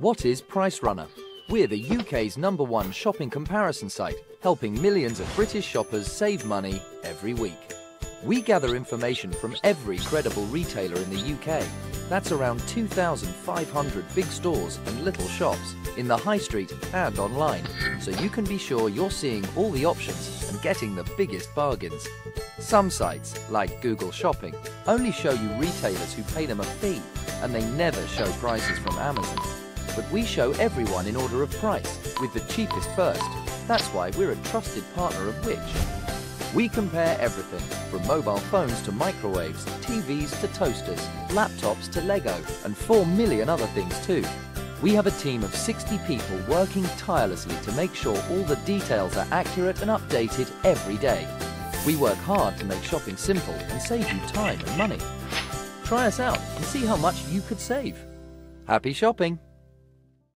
What is PriceRunner? We're the UK's number one shopping comparison site, helping millions of British shoppers save money every week. We gather information from every credible retailer in the UK. That's around 2,500 big stores and little shops in the high street and online, so you can be sure you're seeing all the options and getting the biggest bargains. Some sites, like Google Shopping, only show you retailers who pay them a fee and they never show prices from Amazon. But we show everyone in order of price, with the cheapest first. That's why we're a trusted partner of Which. We compare everything, from mobile phones to microwaves, TVs to toasters, laptops to Lego, and 4 million other things too. We have a team of 60 people working tirelessly to make sure all the details are accurate and updated every day. We work hard to make shopping simple and save you time and money. Try us out and see how much you could save. Happy shopping!